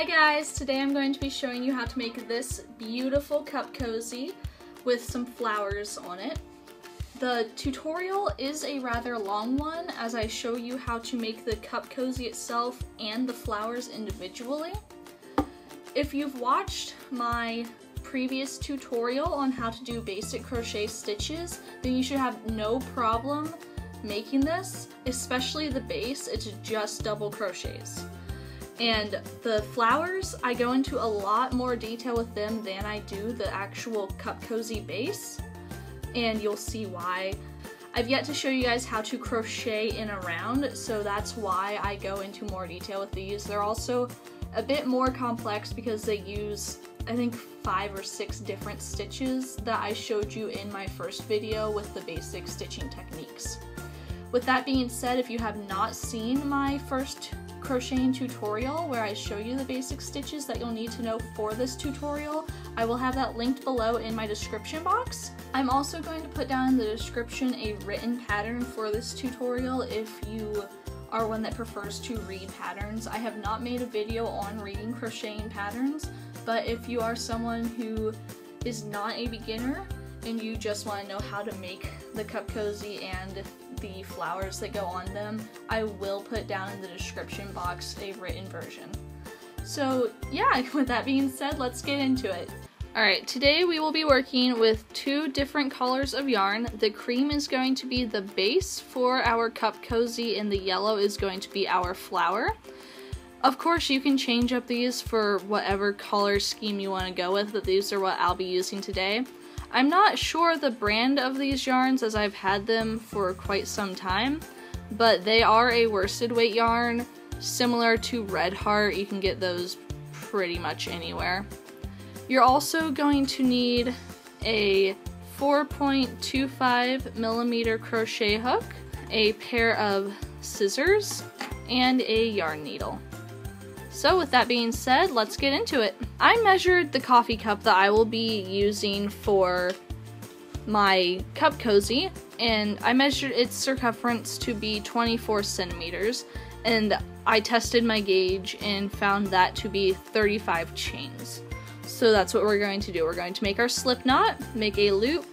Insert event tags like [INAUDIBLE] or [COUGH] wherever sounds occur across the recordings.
Hi guys, today I'm going to be showing you how to make this beautiful cup cozy with some flowers on it. The tutorial is a rather long one as I show you how to make the cup cozy itself and the flowers individually. If you've watched my previous tutorial on how to do basic crochet stitches, then you should have no problem making this, especially the base, it's just double crochets. And the flowers, I go into a lot more detail with them than I do the actual cup cozy base, and you'll see why. I've yet to show you guys how to crochet in a round, so that's why I go into more detail with these. They're also a bit more complex because they use, I think, five or six different stitches that I showed you in my first video with the basic stitching techniques. With that being said, if you have not seen my first crocheting tutorial where I show you the basic stitches that you'll need to know for this tutorial. I will have that linked below in my description box. I'm also going to put down in the description a written pattern for this tutorial if you are one that prefers to read patterns. I have not made a video on reading crocheting patterns, but if you are someone who is not a beginner and you just want to know how to make the cup cozy and the flowers that go on them, I will put down in the description box a written version. So yeah, [LAUGHS] with that being said, let's get into it. Alright, today we will be working with two different colors of yarn. The cream is going to be the base for our cup cozy and the yellow is going to be our flower. Of course, you can change up these for whatever color scheme you want to go with, but these are what I'll be using today. I'm not sure the brand of these yarns as I've had them for quite some time, but they are a worsted weight yarn similar to Red Heart. You can get those pretty much anywhere. You're also going to need a 4.25 millimeter crochet hook, a pair of scissors, and a yarn needle. So with that being said, let's get into it. I measured the coffee cup that I will be using for my cup cozy and I measured its circumference to be 24 centimeters and I tested my gauge and found that to be 35 chains. So that's what we're going to do. We're going to make our slip knot, make a loop,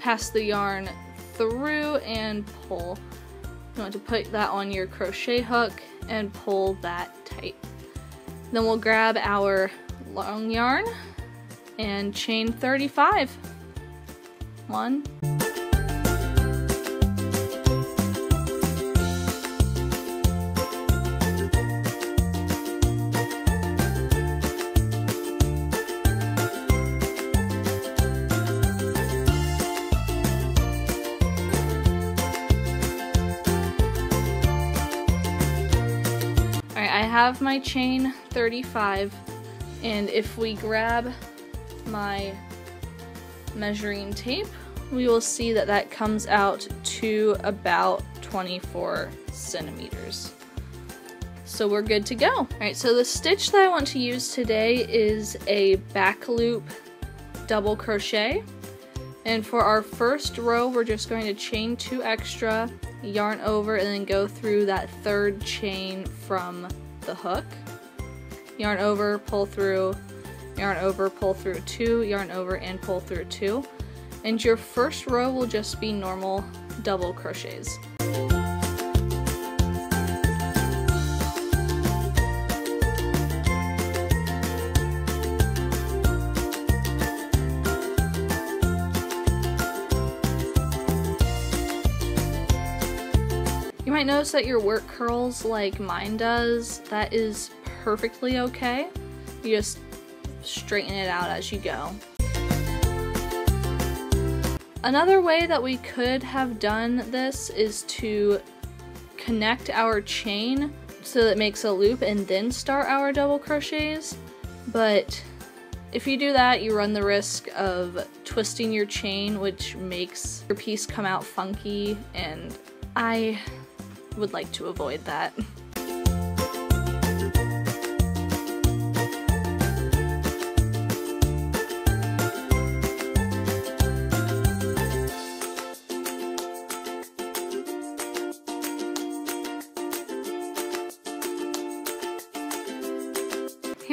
pass the yarn through and pull. You want to put that on your crochet hook and pull that tight. Then we'll grab our long yarn and chain 35. One, have my chain 35 and if we grab my measuring tape we will see that that comes out to about 24 centimeters. So we're good to go. Alright, so the stitch that I want to use today is a back loop double crochet. And for our first row, we're just going to chain two extra, yarn over, and then go through that third chain from the hook, yarn over, pull through, yarn over, pull through two, yarn over, and pull through two. And your first row will just be normal double crochets. Might notice that your work curls like mine does. That is perfectly okay. You just straighten it out as you go. Another way that we could have done this is to connect our chain so that it makes a loop and then start our double crochets. But if you do that, you run the risk of twisting your chain, which makes your piece come out funky, and I would like to avoid that.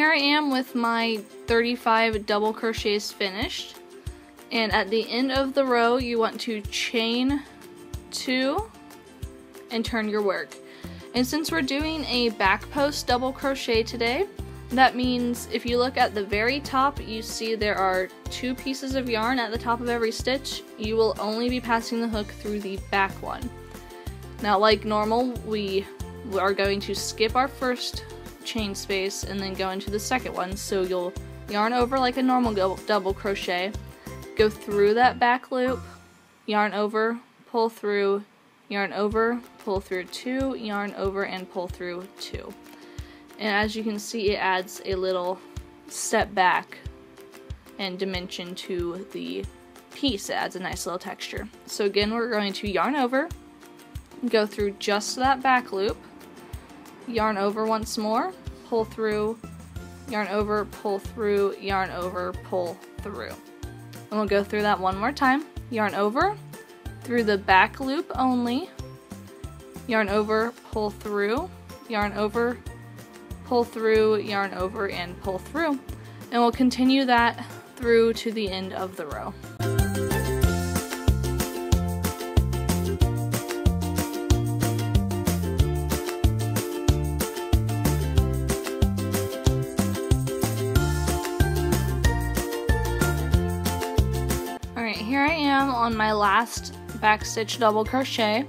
here I am with my 35 double crochets finished. And at the end of the row, you want to chain two and turn your work. And since we're doing a back post double crochet today, that means if you look at the very top, you see there are two pieces of yarn at the top of every stitch. You will only be passing the hook through the back one. Now, like normal, we are going to skip our first chain space and then go into the second one. So you'll yarn over like a normal double crochet, go through that back loop, yarn over, pull through, yarn over, pull through two, yarn over, and pull through two. And as you can see, it adds a little step back and dimension to the piece. It adds a nice little texture. So again, we're going to yarn over, go through just that back loop, yarn over once more, pull through, yarn over, pull through, yarn over, pull through. And we'll go through that one more time. Yarn over, through the back loop only, yarn over, pull through, yarn over, pull through, yarn over, and pull through. And we'll continue that through to the end of the row. Alright, here I am on my last back stitch double crochet.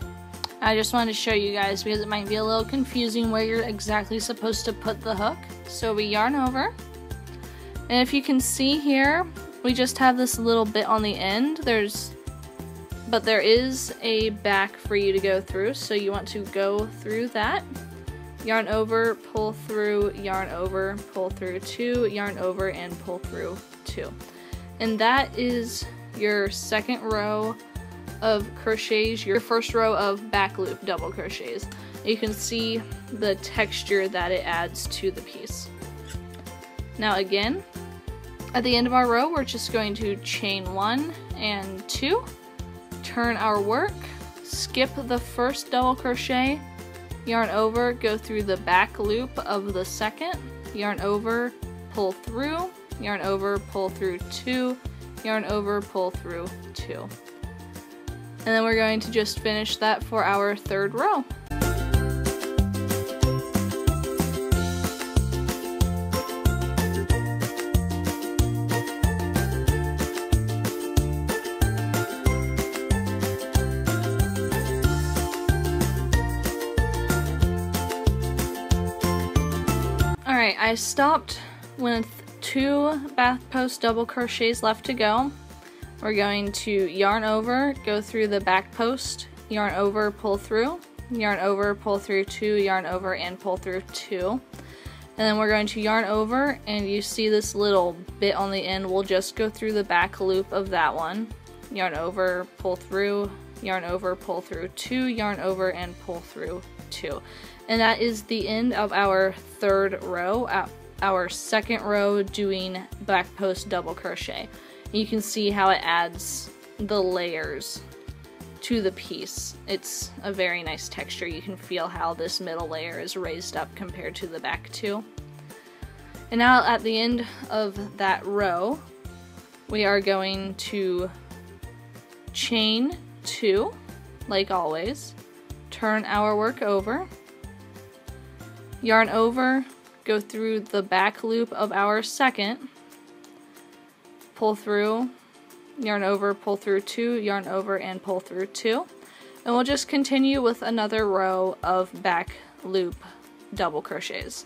I just wanted to show you guys because it might be a little confusing where you're exactly supposed to put the hook. So we yarn over. And if you can see here, we just have this little bit on the end. There's, but there is a back for you to go through. So you want to go through that. Yarn over, pull through, yarn over, pull through two, yarn over, and pull through two. And that is your second row of crochets, your first row of back loop double crochets. You can see the texture that it adds to the piece. Now again, at the end of our row, we're just going to chain one and two, turn our work, skip the first double crochet, yarn over, go through the back loop of the second, yarn over, pull through, yarn over, pull through two, yarn over, pull through two. And then we're going to just finish that for our third row. Alright, I stopped with two back post double crochets left to go. We're going to yarn over, go through the back post, yarn over, pull through, yarn over, pull through two, yarn over, and pull through two. And then we're going to yarn over, and you see this little bit on the end, we'll just go through the back loop of that one. Yarn over, pull through, yarn over, pull through two, yarn over, and pull through two. And that is the end of our third row, our second row doing back post double crochet. You can see how it adds the layers to the piece. It's a very nice texture. You can feel how this middle layer is raised up compared to the back two. And now at the end of that row, we are going to chain two, like always, turn our work over, yarn over, go through the back loop of our second, pull through, yarn over, pull through two, yarn over, and pull through two. And we'll just continue with another row of back loop double crochets.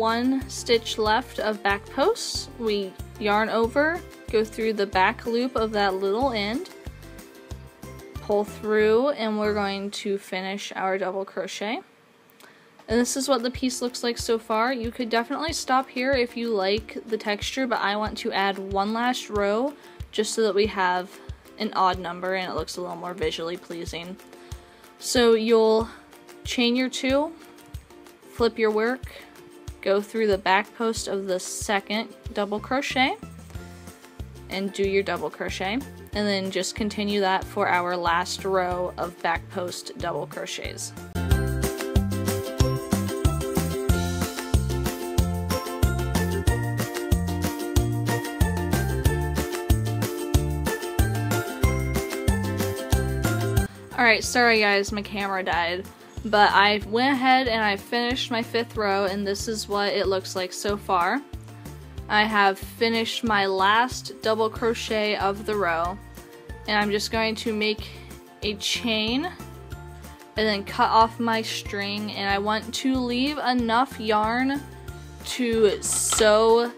One stitch left of back posts. We yarn over, go through the back loop of that little end, pull through, and we're going to finish our double crochet. And this is what the piece looks like so far. You could definitely stop here if you like the texture, but I want to add one last row just so that we have an odd number and it looks a little more visually pleasing. So you'll chain your two, flip your work, go through the back post of the second double crochet and do your double crochet and then just continue that for our last row of back post double crochets. Alright, sorry guys, my camera died. But I went ahead and I finished my fifth row and this is what it looks like so far. I have finished my last double crochet of the row and I'm just going to make a chain and then cut off my string and I want to leave enough yarn to sew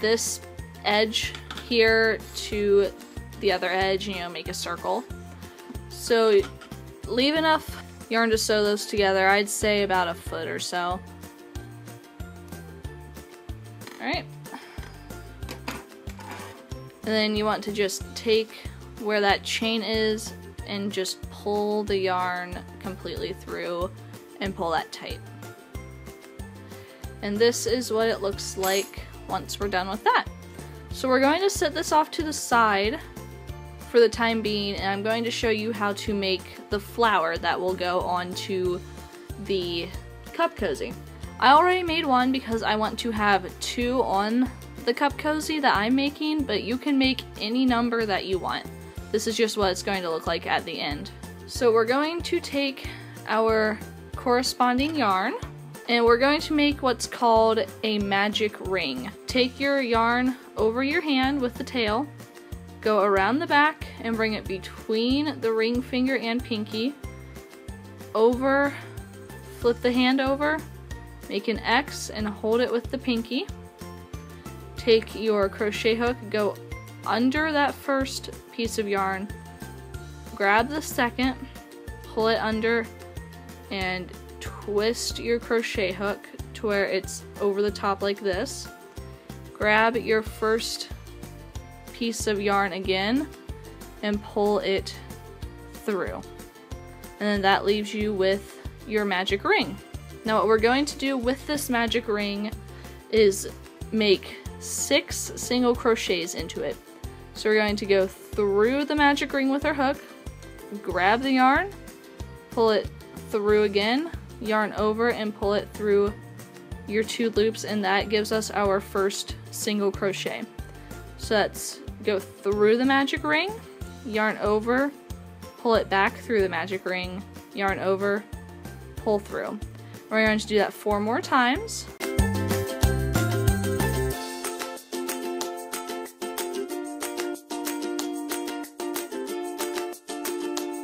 this edge here to the other edge, you know, make a circle. So leave enough yarn to sew those together. I'd say about a foot or so. Alright. And then you want to just take where that chain is and just pull the yarn completely through and pull that tight. And this is what it looks like once we're done with that. So we're going to set this off to the side for the time being and I'm going to show you how to make the flower that will go onto the cup cozy. I already made one because I want to have two on the cup cozy that I'm making, but you can make any number that you want. This is just what it's going to look like at the end. So we're going to take our corresponding yarn and we're going to make what's called a magic ring. Take your yarn over your hand with the tail Go around the back and bring it between the ring finger and pinky. Over, flip the hand over, make an X and hold it with the pinky. Take your crochet hook, go under that first piece of yarn, grab the second, pull it under, and twist your crochet hook to where it's over the top like this. Grab your first piece of yarn again and pull it through. And then that leaves you with your magic ring. Now what we're going to do with this magic ring is make six single crochets into it. So we're going to go through the magic ring with our hook, grab the yarn, pull it through again, yarn over and pull it through your two loops and that gives us our first single crochet. So that's go through the magic ring, yarn over, pull it back through the magic ring, yarn over, pull through. We're going to do that four more times.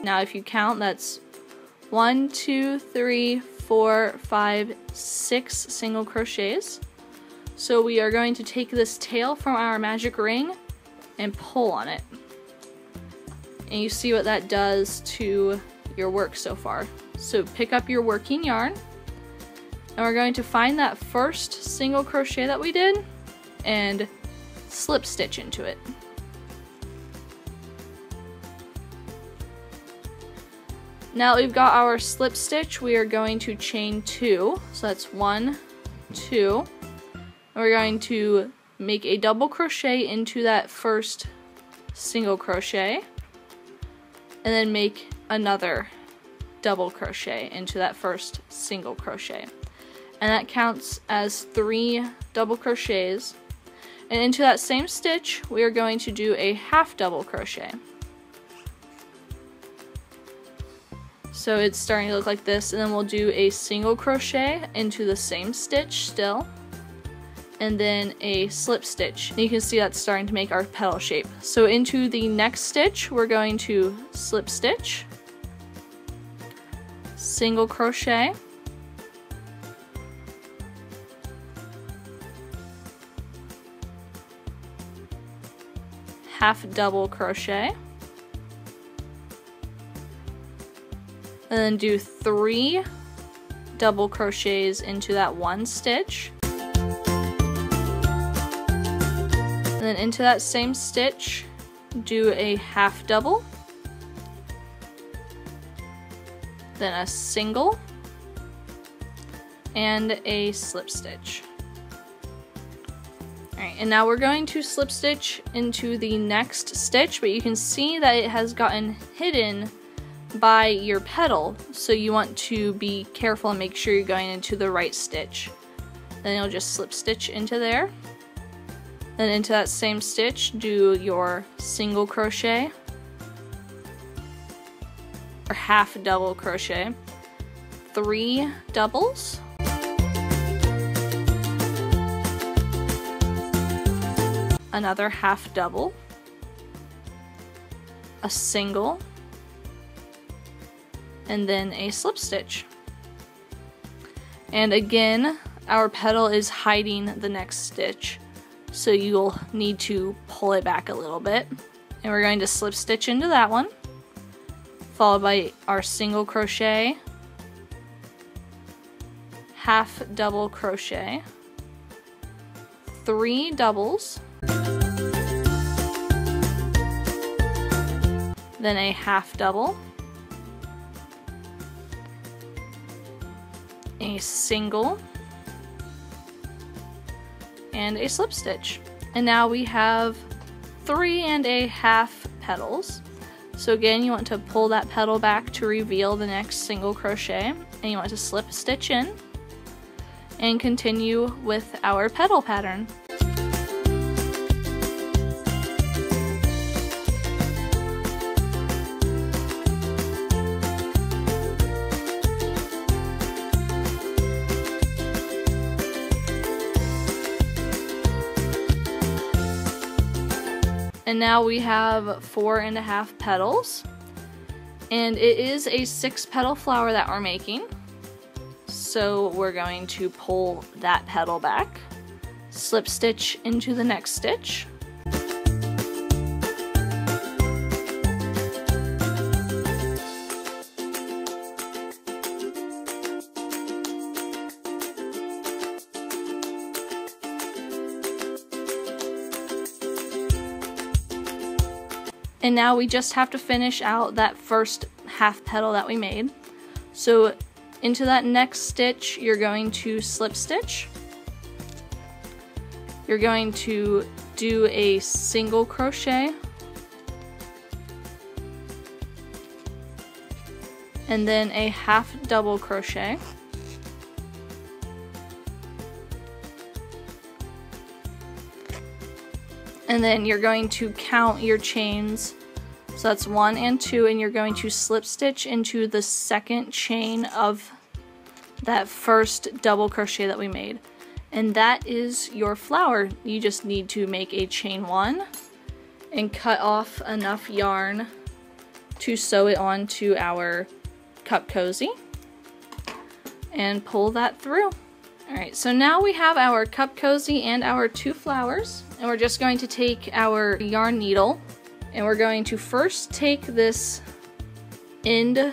Now if you count, that's one, two, three, four, five, six single crochets. So we are going to take this tail from our magic ring and pull on it. And you see what that does to your work so far. So pick up your working yarn and we're going to find that first single crochet that we did and slip stitch into it. Now that we've got our slip stitch, we are going to chain two. So that's one, two. And we're going to make a double crochet into that first single crochet and then make another double crochet into that first single crochet. And that counts as three double crochets. And into that same stitch we are going to do a half double crochet. So it's starting to look like this and then we'll do a single crochet into the same stitch still and then a slip stitch. And you can see that's starting to make our petal shape. So into the next stitch, we're going to slip stitch, single crochet, half double crochet, and then do three double crochets into that one stitch And then into that same stitch, do a half double, then a single, and a slip stitch. Alright, and now we're going to slip stitch into the next stitch, but you can see that it has gotten hidden by your petal, so you want to be careful and make sure you're going into the right stitch. Then you'll just slip stitch into there. Then into that same stitch, do your single crochet. Or half double crochet, three doubles, another half double, a single, and then a slip stitch. And again, our petal is hiding the next stitch, so you'll need to pull it back a little bit. And we're going to slip stitch into that one, followed by our single crochet, half double crochet, three doubles, then a half double, a single, and a slip stitch. And now we have three and a half petals. So again, you want to pull that petal back to reveal the next single crochet, and you want to slip stitch in, and continue with our petal pattern. And now we have four and a half petals. And it is a six petal flower that we're making. So we're going to pull that petal back, slip stitch into the next stitch, And now we just have to finish out that first half petal that we made. So into that next stitch, you're going to slip stitch. You're going to do a single crochet. And then a half double crochet. And then you're going to count your chains. So that's one and two and you're going to slip stitch into the second chain of that first double crochet that we made. And that is your flower. You just need to make a chain one and cut off enough yarn to sew it onto our cup cozy and pull that through. Alright, so now we have our cup cozy and our two flowers. And we're just going to take our yarn needle and we're going to first take this end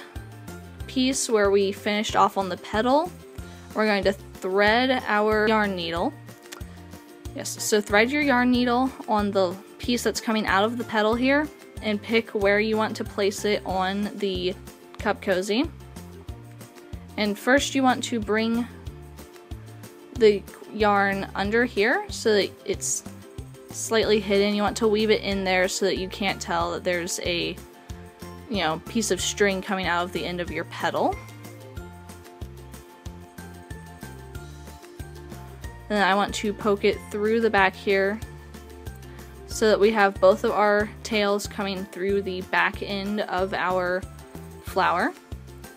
piece where we finished off on the petal. We're going to thread our yarn needle. Yes, so thread your yarn needle on the piece that's coming out of the petal here and pick where you want to place it on the cup cozy. And first you want to bring the yarn under here so that it's slightly hidden. You want to weave it in there so that you can't tell that there's a you know, piece of string coming out of the end of your petal. And then I want to poke it through the back here so that we have both of our tails coming through the back end of our flower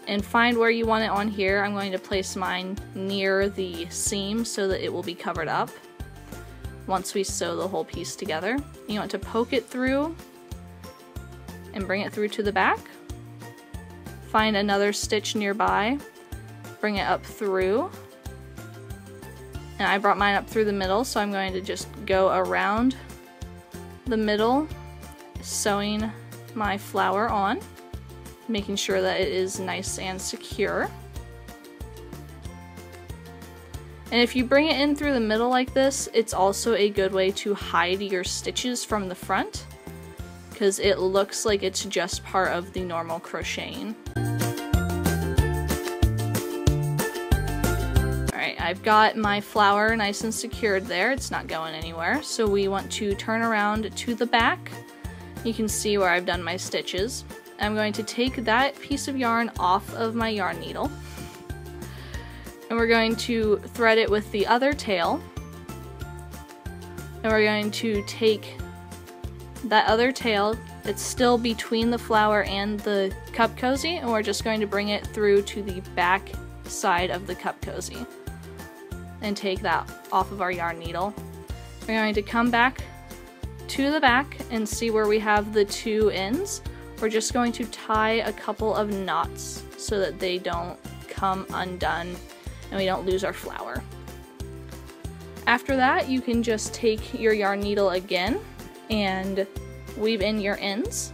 and find where you want it on here. I'm going to place mine near the seam so that it will be covered up once we sew the whole piece together. You want to poke it through and bring it through to the back. Find another stitch nearby, bring it up through. And I brought mine up through the middle, so I'm going to just go around the middle, sewing my flower on making sure that it is nice and secure. And if you bring it in through the middle like this, it's also a good way to hide your stitches from the front because it looks like it's just part of the normal crocheting. Alright, I've got my flower nice and secured there. It's not going anywhere. So we want to turn around to the back. You can see where I've done my stitches. I'm going to take that piece of yarn off of my yarn needle. And we're going to thread it with the other tail. And we're going to take that other tail it's still between the flower and the cup cozy and we're just going to bring it through to the back side of the cup cozy and take that off of our yarn needle. We're going to come back to the back and see where we have the two ends. We're just going to tie a couple of knots so that they don't come undone and we don't lose our flower. After that, you can just take your yarn needle again and weave in your ends.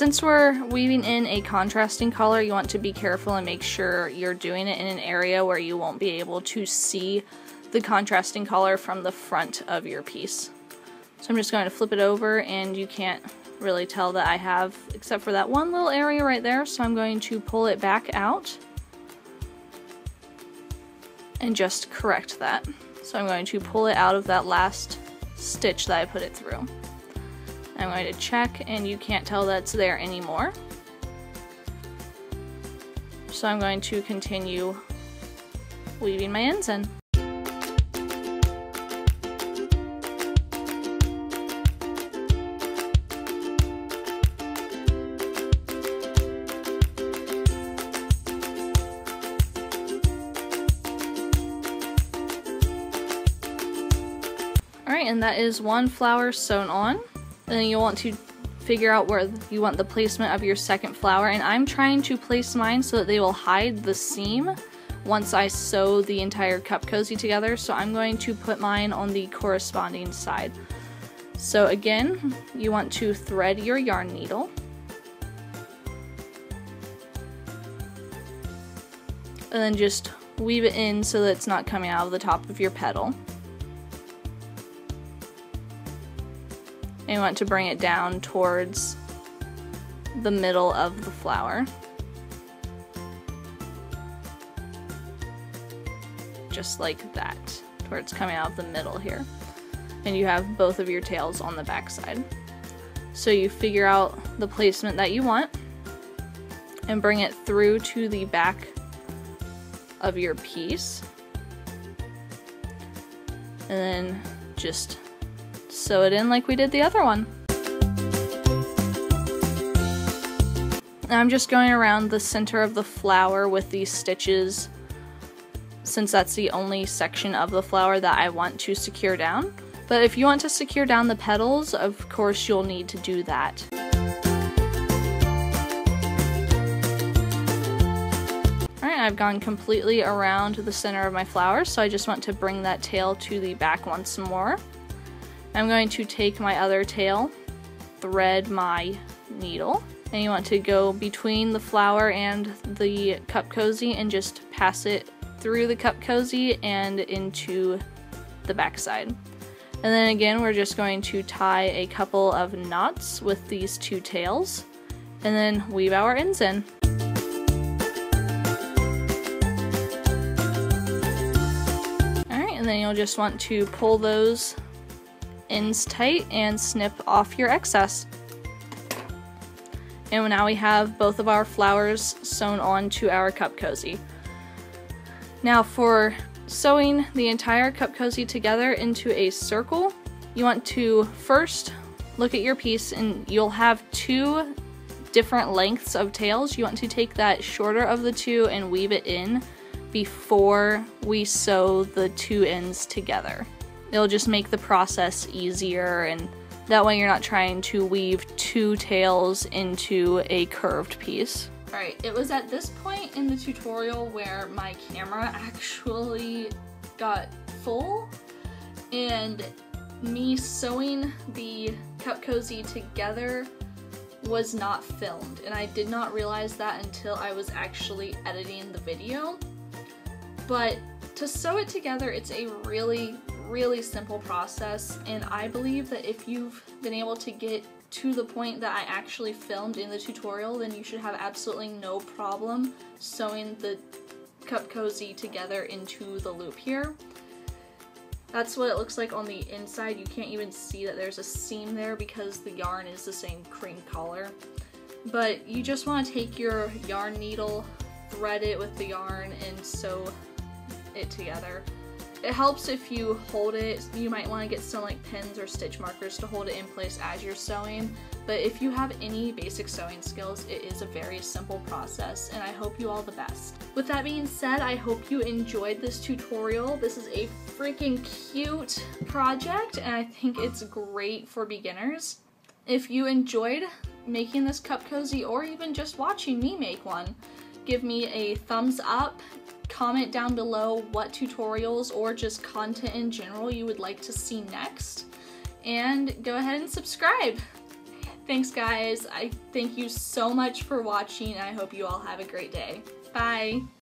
Since we're weaving in a contrasting color, you want to be careful and make sure you're doing it in an area where you won't be able to see the contrasting color from the front of your piece. So I'm just going to flip it over and you can't really tell that I have, except for that one little area right there, so I'm going to pull it back out and just correct that. So I'm going to pull it out of that last stitch that I put it through. I'm going to check and you can't tell that's there anymore. So I'm going to continue weaving my ends in. Alright, and that is one flower sewn on. And then you'll want to figure out where you want the placement of your second flower. And I'm trying to place mine so that they will hide the seam once I sew the entire cup cozy together. So I'm going to put mine on the corresponding side. So again, you want to thread your yarn needle. And then just weave it in so that it's not coming out of the top of your petal. And you want to bring it down towards the middle of the flower. Just like that, where it's coming out of the middle here. And you have both of your tails on the back side. So you figure out the placement that you want and bring it through to the back of your piece. And then just sew it in like we did the other one. I'm just going around the center of the flower with these stitches since that's the only section of the flower that I want to secure down. But if you want to secure down the petals, of course you'll need to do that. Alright, I've gone completely around the center of my flower, so I just want to bring that tail to the back once more. I'm going to take my other tail, thread my needle, and you want to go between the flower and the cup cozy and just pass it through the cup cozy and into the backside. And then again, we're just going to tie a couple of knots with these two tails and then weave our ends in. Alright, and then you'll just want to pull those ends tight and snip off your excess. And now we have both of our flowers sewn onto our cup cozy. Now for sewing the entire cup cozy together into a circle, you want to first look at your piece and you'll have two different lengths of tails. You want to take that shorter of the two and weave it in before we sew the two ends together. It'll just make the process easier and that way you're not trying to weave two tails into a curved piece. Alright, it was at this point in the tutorial where my camera actually got full and me sewing the cup cozy together was not filmed and I did not realize that until I was actually editing the video. But to sew it together, it's a really, really simple process and I believe that if you've been able to get to the point that I actually filmed in the tutorial, then you should have absolutely no problem sewing the cup cozy together into the loop here. That's what it looks like on the inside. You can't even see that there's a seam there because the yarn is the same cream color. But you just want to take your yarn needle, thread it with the yarn, and sew it together. It helps if you hold it. You might want to get some like pins or stitch markers to hold it in place as you're sewing. But if you have any basic sewing skills, it is a very simple process and I hope you all the best. With that being said, I hope you enjoyed this tutorial. This is a freaking cute project and I think it's great for beginners. If you enjoyed making this cup cozy or even just watching me make one, give me a thumbs up Comment down below what tutorials or just content in general you would like to see next. And go ahead and subscribe. Thanks guys. I thank you so much for watching I hope you all have a great day. Bye.